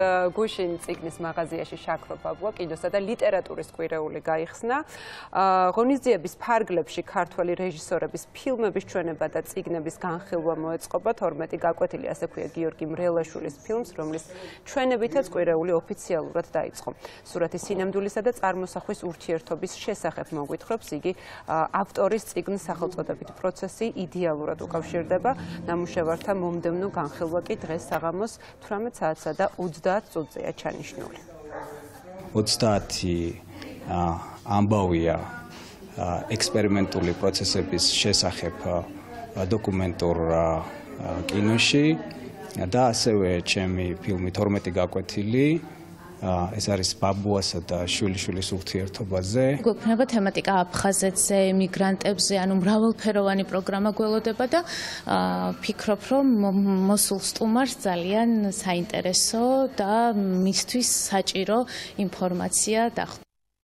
გუშინ ციგნის მაღაზიაში შაქრობაბუა კინოსა და ლიტერატურის კვირეული გაიხსნა. ღონისძიების ფარგლებში ქართველი რეჟისორების ფილმების ჩვენება და ციგნების განხილვა მოეწყობა 12 გაკვეთილი, ასე ქვია გიორგი მრელაშვილის ფილმს, რომლის ჩვენებითაც კვირეული ოფიციალურად დაიწყო. სურათი სინამდვილისა და წარმოსახვის ურთიერთობის შესახებ მოგვითხრობს იგი ავტორის ციგნის სახელწოდებით პროცესი იდეალურად უკავშირდება ნამუშევართა მომდევნო განხილვა კი დღეს საღამოს 18 საათსა და 20 30 წუთზეა ჩანიშნული. 30 ამბავია ექსპერიმენტული პროცესების შესახებ დოკუმენტურ კინოში და ასევე ჩემი ფილმი 12 გაკვეთილი ეს არის ბაბუასა და შვილიშვილის ურთიერთობაზე. გვექნება თემატიკა აფხაზეთზე, ემიგრანტებზე, ანუ მრავალფეროვანი პროგრამა გველოდება და ფიქრობ, რომ მოსულ სტუმარს ძალიან საინტერესო და მისთვის საჭირო ინფორმაცია დახვდა.